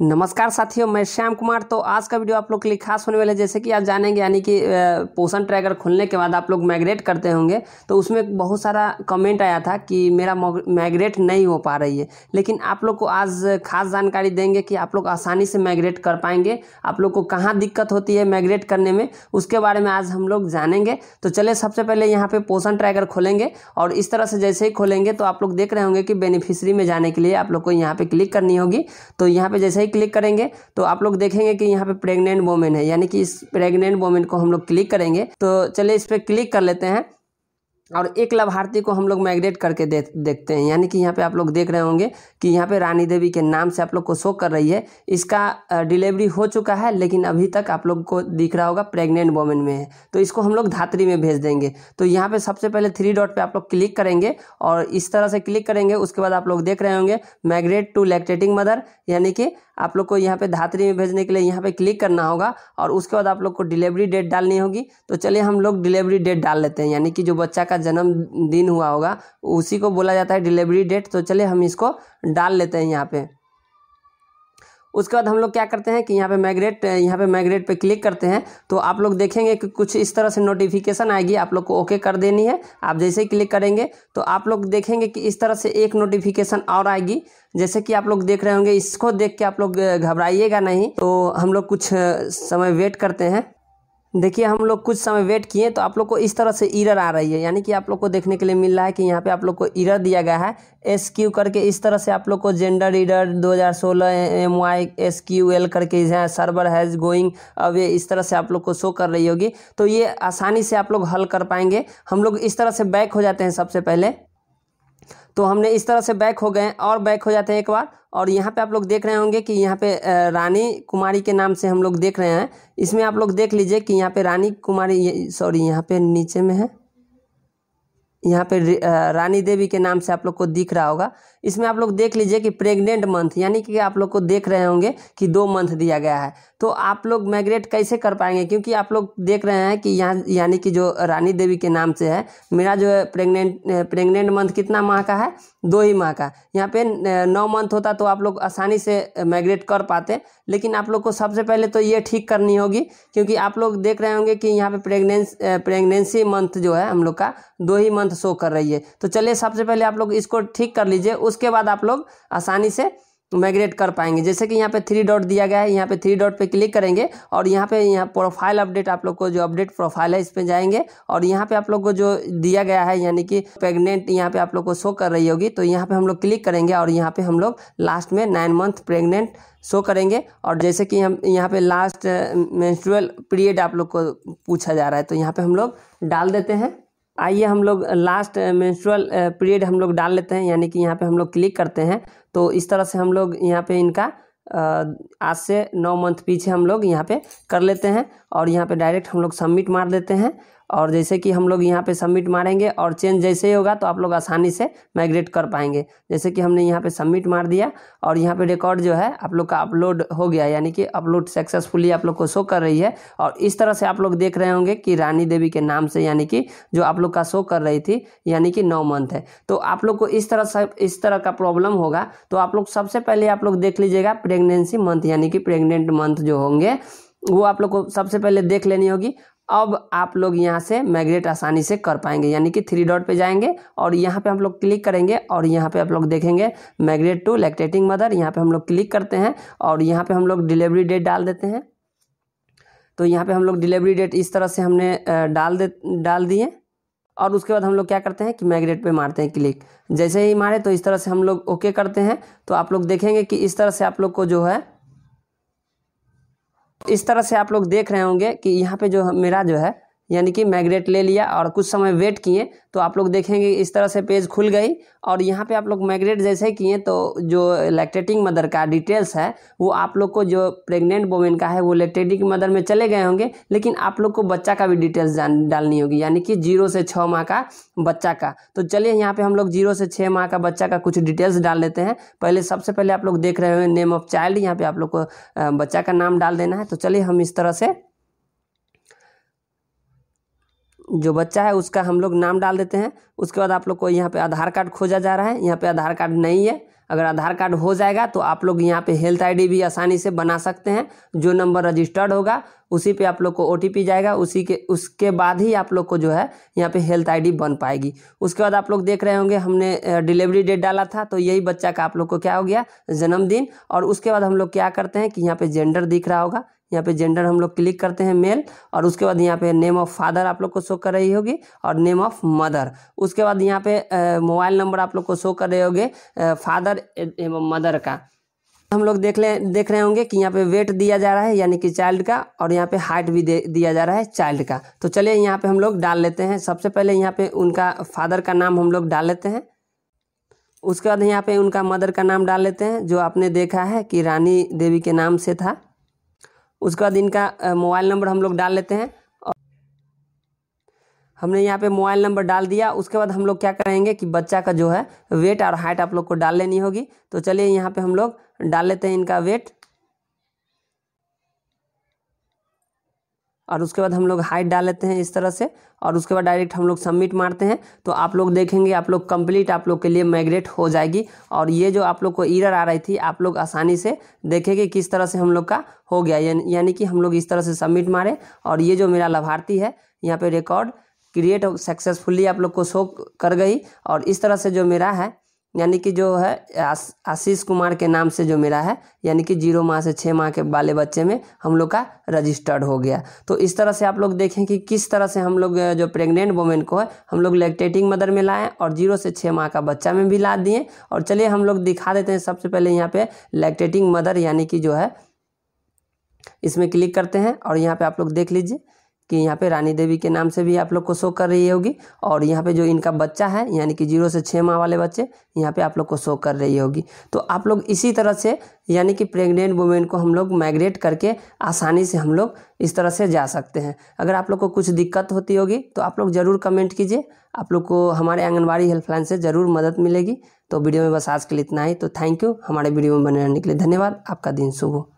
नमस्कार साथियों, मैं श्याम कुमार। तो आज का वीडियो आप लोग के लिए खास होने वाला है। जैसे कि आप जानेंगे, यानी कि पोषण ट्रैकर खुलने के बाद आप लोग माइग्रेट करते होंगे। तो उसमें बहुत सारा कमेंट आया था कि मेरा माइग्रेट नहीं हो पा रही है। लेकिन आप लोग को आज खास जानकारी देंगे कि आप लोग आसानी से माइग्रेट कर पाएँगे। आप लोग को कहाँ दिक्कत होती है माइग्रेट करने में, उसके बारे में आज हम लोग जानेंगे। तो चलिए, सबसे पहले यहाँ पर पोषण ट्रैकर खोलेंगे। और इस तरह से जैसे ही खोलेंगे तो आप लोग देख रहे होंगे कि बेनिफिशरी में जाने के लिए आप लोग को यहाँ पर क्लिक करनी होगी। तो यहाँ पर जैसे ही क्लिक करेंगे तो आप लोग देखेंगे कि यहाँ पे प्रेग्नेंट वोमेन है, यानी कि इस प्रेग्नेंट वोमेन को हम लोग क्लिक करेंगे। तो चलिए इस पर क्लिक कर लेते हैं। और एक लाभार्थी को हम लोग माइग्रेट करके दे, देखते हैं। यानी कि यहाँ पे आप लोग देख रहे होंगे कि यहाँ पे रानी देवी के नाम से आप लोग को शो कर रही है। इसका डिलीवरी हो चुका है लेकिन अभी तक आप लोग को दिख रहा होगा प्रेग्नेंट वोमेन में है। तो इसको हम लोग धात्री में भेज देंगे। तो यहाँ पे सबसे पहले थ्री डॉट पर आप लोग क्लिक करेंगे और इस तरह से क्लिक करेंगे उसके बाद आप लोग देख रहे होंगे माइग्रेट टू लैक्टेटिंग मदर यानी कि आप लोग को यहाँ पे धात्री में भेजने के लिए यहाँ पे क्लिक करना होगा और उसके बाद आप लोग को डिलीवरी डेट डालनी होगी। तो चलिए हम लोग डिलीवरी डेट डाल लेते हैं। यानी कि जो बच्चा का जन्म दिन हुआ होगा, उसी को बोला जाता है डिलीवरी डेट तो चलिए हम इसको डाल लेते हैं यहाँ पे। उसके बाद हम लोग क्या करते हैं कि यहाँ पे माइग्रेट यहाँ पे माइग्रेट पे क्लिक करते हैं तो आप लोग देखेंगे कि कुछ इस तरह से नोटिफिकेशन आएगी, आप लोग को ओके कर देनी है। आप जैसे ही क्लिक करेंगे तो आप लोग देखेंगे कि इस तरह से एक नोटिफिकेशन और आएगी। जैसे कि आप लोग देख रहे होंगे, इसको देख के आप लोग घबराइएगा नहीं। तो हम लोग कुछ समय वेट करते हैं। देखिए, हम लोग कुछ समय वेट किए तो आप लोग को इस तरह से ईरर आ रही है। यानी कि आप लोग को देखने के लिए मिल रहा है कि यहाँ पे आप लोग को ईरर दिया गया है। एस क्यू करके इस तरह से आप लोग को जेंडर ईरर 2016 M Y S Q L करके है सर्वर हैज़ गोइंग अब ये इस तरह से आप लोग को शो कर रही होगी। तो ये आसानी से आप लोग हल कर पाएँगे। हम लोग इस तरह से बैक हो जाते हैं सबसे पहले। तो हमने इस तरह से बैक हो गए और बैक हो जाते हैं एक बार। और यहाँ पे आप लोग देख रहे होंगे कि यहाँ पे रानी कुमारी के नाम से हम लोग देख रहे हैं। इसमें आप लोग देख लीजिए कि यहाँ पे रानी कुमारी सॉरी यहाँ पे नीचे में है। यहाँ पे रानी देवी के नाम से आप लोग को दिख रहा होगा। इसमें आप लोग देख लीजिए कि प्रेग्नेंट मंथ यानी कि आप लोग को देख रहे होंगे कि दो मंथ दिया गया है। तो आप लोग माइग्रेट कैसे कर पाएँगे? क्योंकि आप लोग देख रहे हैं कि यहाँ, यानी कि जो रानी देवी के नाम से है, मेरा जो है प्रेगनेंट प्रेगनेंट मंथ कितना माह का है? दो ही माह का। यहाँ पे नौ मंथ होता तो आप लोग आसानी से माइग्रेट कर पाते। लेकिन आप लोग को सबसे पहले तो ये ठीक करनी होगी, क्योंकि आप लोग देख रहे होंगे कि यहाँ पे प्रेगनेंस प्रेगनेंसी मंथ जो है हम लोग का, दो ही मंथ शो कर रही है। तो चलिए सबसे पहले आप लोग इसको ठीक कर लीजिए, उसके बाद आप लोग आसानी से माइग्रेट कर पाएँगे। जैसे कि यहाँ पे थ्री डॉट दिया गया है, यहाँ पे थ्री डॉट पे क्लिक करेंगे और यहाँ पे यहाँ प्रोफ़ाइल अपडेट आप लोग को जो अपडेट प्रोफ़ाइल है, इस पर जाएँगे और यहाँ पे आप लोग को जो दिया गया है, यानी कि प्रेग्नेंट यहाँ पे आप लोग को शो कर रही होगी तो यहाँ पे हम लोग क्लिक करेंगे और यहाँ पे हम लोग लास्ट में नाइन मंथ प्रेगनेंट शो करेंगे और जैसे कि हम यहाँ पे लास्ट मेंस्ट्रुअल पीरियड आप लोग को पूछा जा रहा है तो यहाँ पे हम लोग डाल देते हैं। आइए हम लोग लास्ट मेंस्ट्रुअल पीरियड हम लोग डाल लेते हैं, यानी कि यहाँ पे हम लोग क्लिक करते हैं। तो इस तरह से हम लोग यहाँ पे इनका आज से नौ मंथ पीछे हम लोग यहाँ पे कर लेते हैं और यहाँ पे डायरेक्ट हम लोग सबमिट मार देते हैं। और जैसे कि हम लोग यहाँ पे सबमिट मारेंगे और चेंज जैसे ही होगा तो आप लोग आसानी से माइग्रेट कर पाएँगे। जैसे कि हमने यहाँ पे सबमिट मार दिया और यहाँ पे रिकॉर्ड जो है आप लोग का अपलोड हो गया, यानी कि अपलोड सक्सेसफुली आप लोग को शो कर रही है। और इस तरह से आप लोग देख रहे होंगे कि रानी देवी के नाम से, यानी कि जो आप लोग का शो कर रही थी, यानी कि नौ मंथ है। तो आप लोग को इस तरह से, इस तरह का प्रॉब्लम होगा तो आप लोग सबसे पहले आप लोग देख लीजिएगा प्रेगनेंसी मंथ यानी कि प्रेगनेंट मंथ जो होंगे, वो आप लोग को सबसे पहले देख लेनी होगी। अब आप लोग यहाँ से माइग्रेट आसानी से कर पाएँगे, यानी कि थ्री डॉट पे जाएँगे और यहाँ पे हम लोग क्लिक करेंगे और यहाँ पे आप लोग देखेंगे माइग्रेट टू लैक्टेटिंग मदर यहाँ पे हम लोग क्लिक करते हैं और यहाँ पे हम लोग डिलीवरी डेट डाल देते हैं। तो यहाँ पे हम लोग डिलीवरी डेट इस तरह से हमने डाल दे, डाल दिए और उसके बाद हम लोग क्या करते हैं कि माइग्रेट पे मारते हैं क्लिक जैसे ही मारे तो इस तरह से हम लोग ओके करते हैं। तो आप लोग देखेंगे कि इस तरह से आप लोग को जो है इस तरह से आप लोग देख रहे होंगे कि यहाँ पे जो मेरा जो है यानी कि माइग्रेट ले लिया और कुछ समय वेट किए तो आप लोग देखेंगे इस तरह से पेज खुल गई। और यहाँ पे आप लोग माइग्रेट जैसे ही किए तो जो लैक्टेटिंग मदर का डिटेल्स है, वो आप लोग को जो प्रेग्नेंट वोमेन का है, वो लैक्टेटिंग मदर में चले गए होंगे, लेकिन आप लोग को बच्चा का भी डिटेल्स डालनी होगी, यानी कि ज़ीरो से छः माह का बच्चा का। तो चलिए यहाँ पर हम लोग ज़ीरो से छः माह का बच्चा का कुछ डिटेल्स डाल लेते हैं। पहले सबसे पहले आप लोग देख रहे होंगे नेम ऑफ़ चाइल्ड यहाँ पे आप लोग को बच्चा का नाम डाल देना है। तो चलिए हम इस तरह से जो बच्चा है उसका हम लोग नाम डाल देते हैं। उसके बाद आप लोग को यहाँ पे आधार कार्ड खोजा जा रहा है। यहाँ पे आधार कार्ड नहीं है। अगर आधार कार्ड हो जाएगा तो आप लोग यहाँ पे हेल्थ आईडी भी आसानी से बना सकते हैं। जो नंबर रजिस्टर्ड होगा, उसी पे आप लोग को ओटीपी जाएगा। उसी के, उसके बाद ही आप लोग को जो है यहाँ पे हेल्थ आईडी बन पाएगी। उसके बाद आप लोग देख रहे होंगे, हमने डिलीवरी डेट डाला था। तो यही बच्चा का आप लोग को क्या हो गया? जन्मदिन। और उसके बाद हम लोग क्या करते हैं कि यहाँ पे जेंडर दिख रहा होगा। यहाँ पे जेंडर हम लोग क्लिक करते हैं मेल और उसके बाद यहाँ पे नेम ऑफ़ फादर आप लोग को शो कर रही होगी और नेम ऑफ़ मदर उसके बाद यहाँ पे मोबाइल नंबर आप लोग को शो कर रहे होंगे फादर एवं मदर का। हम लोग देख ले, देख रहे होंगे कि यहाँ पे वेट दिया जा रहा है, यानी कि चाइल्ड का, और यहाँ पे हाइट भी दे, दिया जा रहा है चाइल्ड का। तो चलिए यहाँ पे हम लोग डाल लेते हैं। सबसे पहले यहाँ पे उनका फादर का नाम हम लोग डाल लेते हैं। उसके बाद यहाँ पे उनका मदर का नाम डाल लेते हैं, जो आपने देखा है कि रानी देवी के नाम से था। उसके बाद इनका मोबाइल नंबर हम लोग डाल लेते हैं। हमने यहाँ पे मोबाइल नंबर डाल दिया। उसके बाद हम लोग क्या करेंगे कि बच्चा का जो है वेट और हाइट आप लोग को डाल लेनी होगी। तो चलिए यहाँ पे हम लोग डाल लेते हैं इनका वेट। और उसके बाद हम लोग हाइट डाल लेते हैं इस तरह से, और उसके बाद डायरेक्ट हम लोग सबमिट मारते हैं। तो आप लोग देखेंगे, आप लोग कंप्लीट आप लोग के लिए माइग्रेट हो जाएगी। और ये जो आप लोग को ईरर आ रही थी, आप लोग आसानी से देखेंगे किस तरह से हम लोग का हो गया। यानी कि हम लोग इस तरह से सबमिट मारे। और ये जो मेरा लाभार्थी है, यहाँ पर रिकॉर्ड क्रिएट सक्सेसफुल्ली आप लोग को शो कर गई। और इस तरह से जो मेरा है यानी कि जो है आशीष कुमार के नाम से जो मेरा है, यानी कि ज़ीरो माह से छः माह के वाले बच्चे में हम लोग का रजिस्टर्ड हो गया। तो इस तरह से आप लोग देखें कि किस तरह से हम लोग जो प्रेग्नेंट वोमेन को है, हम लोग लेक्टेटिंग मदर में लाएँ और ज़ीरो से छः माह का बच्चा में भी ला दिए। और चलिए हम लोग दिखा देते हैं सबसे पहले यहाँ पे लैक्टेटिंग मदर यानी कि जो है, इसमें क्लिक करते हैं और यहाँ पे आप लोग देख लीजिए। कि यहाँ पे रानी देवी के नाम से भी आप लोग को शो कर रही होगी। और यहाँ पे जो इनका बच्चा है, यानी कि ज़ीरो से छः माह वाले बच्चे, यहाँ पे आप लोग को शो कर रही होगी। तो आप लोग इसी तरह से, यानी कि प्रेग्नेंट वुमेन को हम लोग माइग्रेट करके आसानी से हम लोग इस तरह से जा सकते हैं। अगर आप लोग को कुछ दिक्कत होती होगी तो आप लोग ज़रूर कमेंट कीजिए। आप लोग को हमारे आंगनबाड़ी हेल्पलाइन से ज़रूर मदद मिलेगी। तो वीडियो में बस आज के लिए इतना ही। तो थैंक यू। हमारे वीडियो में बने रहने के लिए धन्यवाद। आपका दिन शुभ हो।